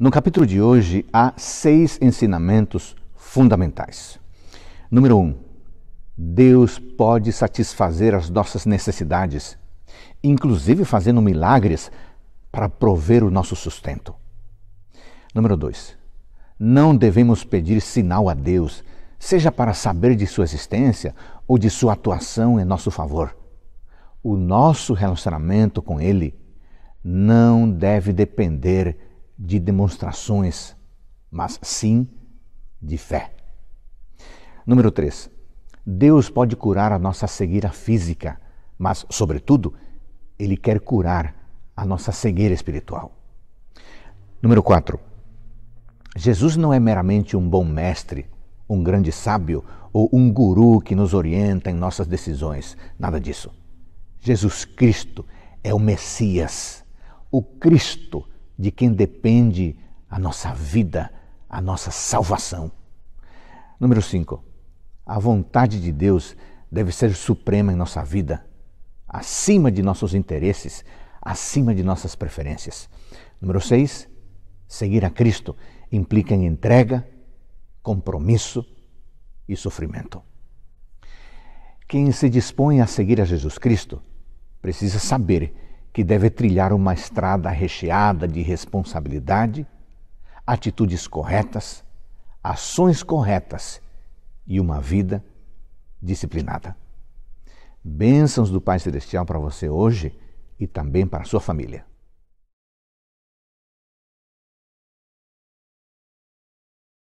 No capítulo de hoje há seis ensinamentos fundamentais. Número um, Deus pode satisfazer as nossas necessidades, inclusive fazendo milagres para prover o nosso sustento. Número dois, não devemos pedir sinal a Deus, seja para saber de sua existência ou de sua atuação em nosso favor. O nosso relacionamento com Ele não deve depender de demonstrações, mas sim de fé. Número 3. Deus pode curar a nossa cegueira física, mas, sobretudo, Ele quer curar a nossa cegueira espiritual. Número 4. Jesus não é meramente um bom mestre, um grande sábio ou um guru que nos orienta em nossas decisões. Nada disso. Jesus Cristo é o Messias, o Cristo de quem depende a nossa vida, a nossa salvação. Número 5. A vontade de Deus deve ser suprema em nossa vida, acima de nossos interesses, acima de nossas preferências. Número 6. Seguir a Cristo implica em entrega, compromisso e sofrimento. Quem se dispõe a seguir a Jesus Cristo precisa saber que deve trilhar uma estrada recheada de responsabilidade, atitudes corretas, ações corretas e uma vida disciplinada. Bênçãos do Pai Celestial para você hoje e também para a sua família.